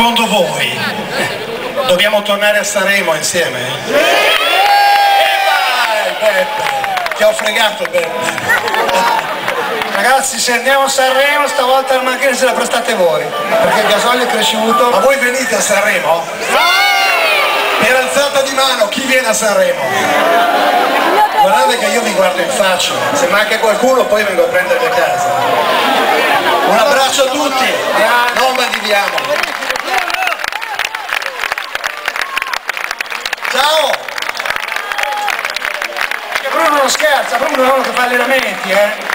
Secondo voi dobbiamo tornare a Sanremo insieme? E vai Beppe, ti ho fregato Beppe. Ragazzi, se andiamo a Sanremo, stavolta la macchina se la prestate voi, perché il gasolio è cresciuto. Ma voi venite a Sanremo? Per alzata di mano, chi viene a Sanremo? Guardate che io vi guardo in faccia, se manca qualcuno poi vengo a prendervi a casa. Un abbraccio a tutti, non mandiviamo. Ciao! Che Bruno non scherza, Bruno è uno che fa allenamenti, eh.